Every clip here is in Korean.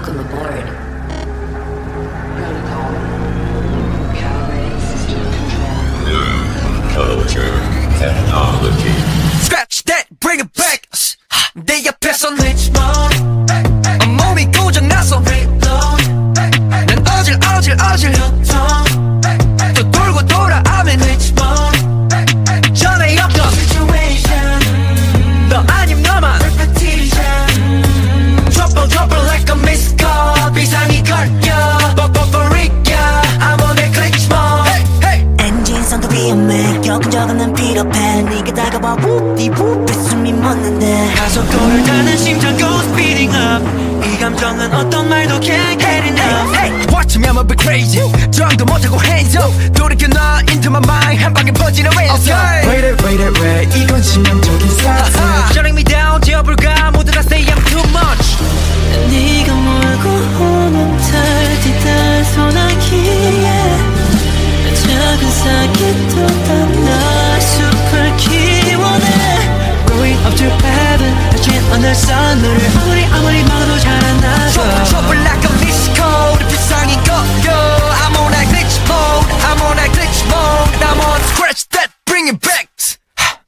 Welcome aboard. Culture technology. Scratch that, bring it back. 내 옆에서 내지 위험해 겪은 적은 난 필요해 네가 다가와 우디우 숨이 멎는데 가속도를 타는 심장 goes speeding up 이 감정은 어떤 말도 can't get enough hey, hey. Watch me I'm a bit crazy 정도 못하고 hands up 돌이켜 나 into my mind 한 방에 퍼지는 ransom okay. Wait it wait it wait 이건 치명적인 사슬 Shutting me down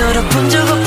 이토록 본적 없